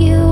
You